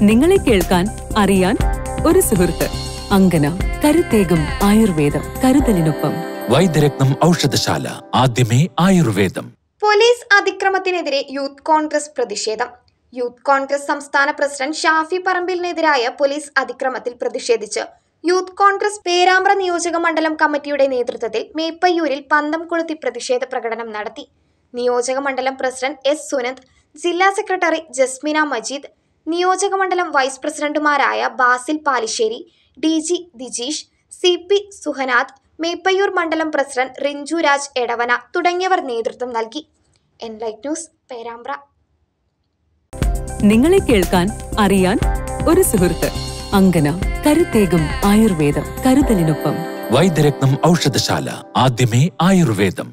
നിങ്ങളെ കേൾക്കാൻ അറിയാൻ ഒരു സുഹൃത്ത് അങ്കന കരുത്തേകും ആയുർവേദം കരുതലിനൊപ്പം. വൈദ്യരത്നം ഔഷധശാല ആദ്യമേ ആയുർവേദം. പോലീസ് അതിക്രമത്തിനെതിരെ യൂത്ത് കോൺഗ്രസ് പ്രതിഷേധം. യൂത്ത് കോൺഗ്രസ് സംസ്ഥാന പ്രസിഡന്റ് ഷാഫി പറമ്പിലിനെതിരായ പോലീസ് അതിക്രമത്തിൽ പ്രതിഷേധിച്ച് യൂത്ത് കോൺഗ്രസ് പേരാമ്പ്ര നിയോജക മണ്ഡലം കമ്മിറ്റിയുടെ നേതൃത്വത്തിൽ മേപ്പയ്യൂരിൽ പന്തം കൊളുത്തി പ്രതിഷേധ പ്രകടനം നടത്തി. നിയോജക മണ്ഡലം പ്രസിഡന്റ് എസ് സുനന്ദ് ജില്ലാ സെക്രട്ടറി ജസ്മിന മജീദ് നിയോജക മണ്ഡലം വൈസ് പ്രസിഡന്റുമാരായ Basil Palissery D G Dijeesh C P Suhanath Meppayyur മണ്ഡലം പ്രസിഡന്റ് റിഞ്ചു രാജ് എടവന തുടങ്ങിയവർ നേതൃത്വം നൽകി. Enlight News Perambra. നിങ്ങളെ കേൾക്കാൻ അറിയാൻ ഒരു സുഹൃത്ത് അങ്കന കരുത്തേകും ആയുർവേദം കരുതലിനൊപ്പം. വൈദ്യരത്നം ഔഷധശാല ആദ്യമേ ആയുർവേദം.